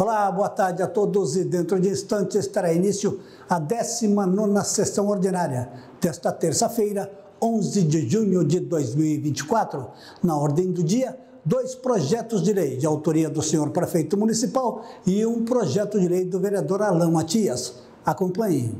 Olá, boa tarde a todos e dentro de instantes terá início a 19ª sessão ordinária desta terça-feira, 11 de junho de 2024. Na ordem do dia, dois projetos de lei de autoria do senhor prefeito municipal e um projeto de lei do vereador Alain Matias. Acompanhe.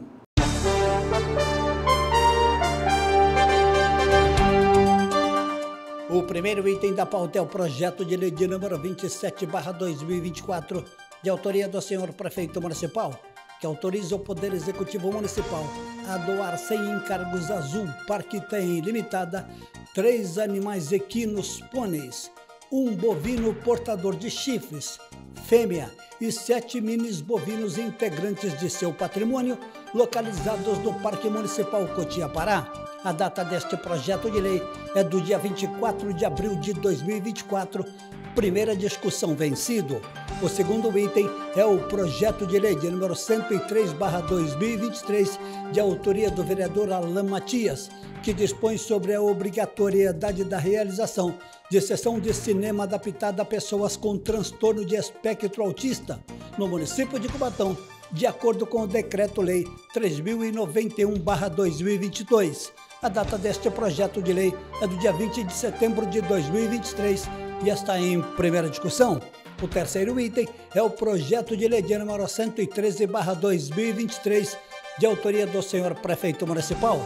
O primeiro item da pauta é o projeto de lei de número 27/2024 de autoria do senhor prefeito municipal, que autoriza o Poder Executivo Municipal a doar sem encargos azul Parque Tem Limitada três animais equinos pôneis, um bovino portador de chifres, fêmea e sete minis bovinos integrantes de seu patrimônio localizados no Parque Municipal Cotia-Pará. A data deste projeto de lei é do dia 24 de abril de 2024, primeira discussão vencido. O segundo item é o projeto de lei de número 103/2023, de autoria do vereador Alain Matias, que dispõe sobre a obrigatoriedade da realização de sessão de cinema adaptada a pessoas com transtorno de espectro autista no município de Cubatão, de acordo com o decreto-lei 3091/2022. A data deste projeto de lei é do dia 20 de setembro de 2023 e está em primeira discussão. O terceiro item é o projeto de lei de número 113/2023, de autoria do senhor prefeito municipal,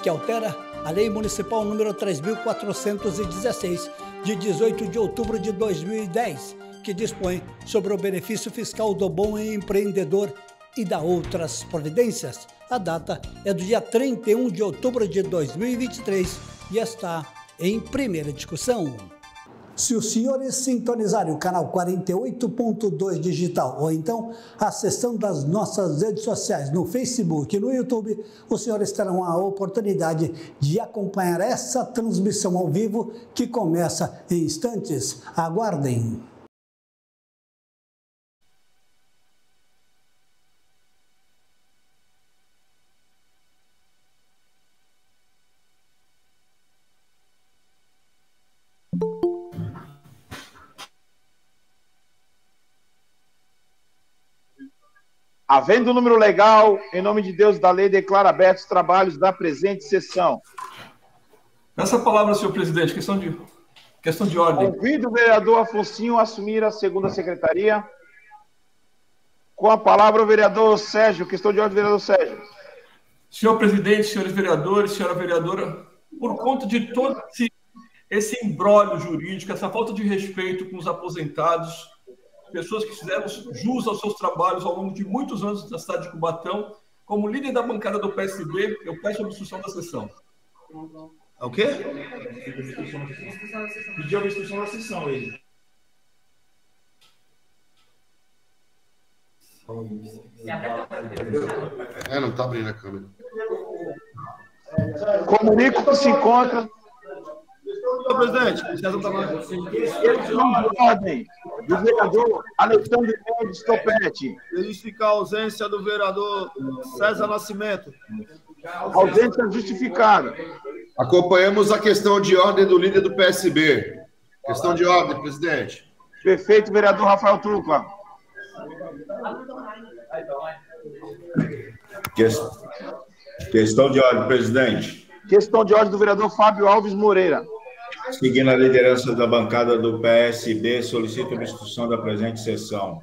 que altera a Lei Municipal número 3416 de 18 de outubro de 2010, que dispõe sobre o benefício fiscal do bom empreendedor e da outras providências. A data é do dia 31 de outubro de 2023 e está em primeira discussão. Se os senhores sintonizarem o canal 48.2 digital ou então acessando das nossas redes sociais no Facebook e no YouTube, os senhores terão a oportunidade de acompanhar essa transmissão ao vivo que começa em instantes. Aguardem. Havendo o número legal, em nome de Deus da lei, declara abertos os trabalhos da presente sessão. Essa palavra, senhor presidente, questão de, questão de ordem. Convido o vereador Afonso a assumir a segunda secretaria. Com a palavra o vereador Sérgio, questão de ordem, vereador Sérgio. Senhor presidente, senhores vereadores, senhora vereadora, por conta de todo esse, esse embrólio jurídico, essa falta de respeito com os aposentados, pessoas que fizeram jus aos seus trabalhos ao longo de muitos anos na cidade de Cubatão. Como líder da bancada do PSB, eu peço a obstrução da sessão. É o quê? Pediu a obstrução da sessão, ele. É, não está abrindo a câmera. Comunico que se encontra Senhor presidente, ordem do vereador Alexandre Mendes Topete. Verificar a ausência do vereador César Nascimento. Ausência justificada. Acompanhamos a questão de ordem do líder do PSB. Questão de ordem, presidente. Perfeito, vereador Rafael Truca. Questão de ordem, presidente. Questão de ordem do vereador Fábio Alves Moreira. Seguindo a liderança da bancada do PSB, solicito a instrução da presente sessão.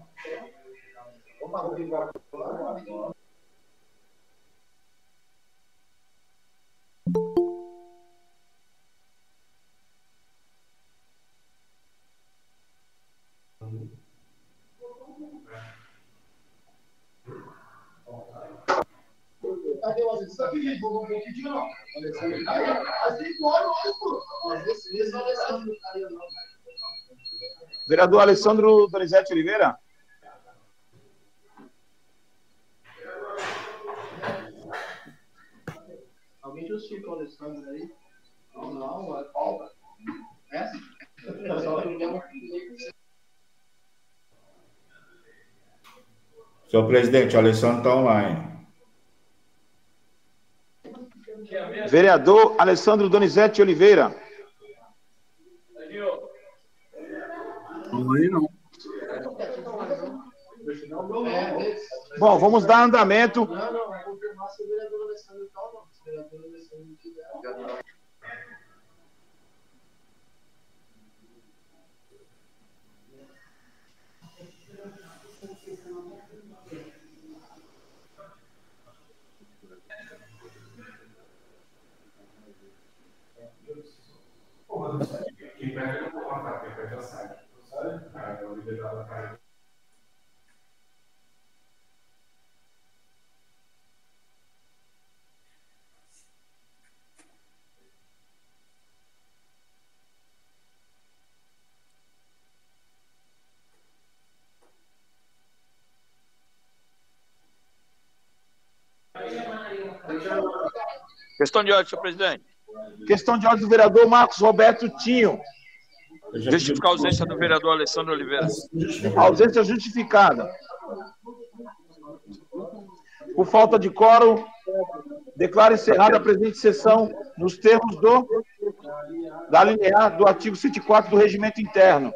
Cadê o Aziz? Só que vou um pouquinho de novo. Vereador Alessandro Donizete Oliveira. Alguém justifica o Alessandro aí? Não, não, é falta. É? Senhor presidente, o Alessandro está online. Vereador Alessandro Donizete Oliveira. Não, não. Bom, vamos dar andamento. Questão de ordem, senhor presidente. Questão de ordem do vereador Marcos Roberto Tinho. Justificar a ausência do vereador Alessandro Oliveira. Ausência justificada. Por falta de quórum, declaro encerrada a presente sessão nos termos do da linear do artigo 104 do Regimento Interno.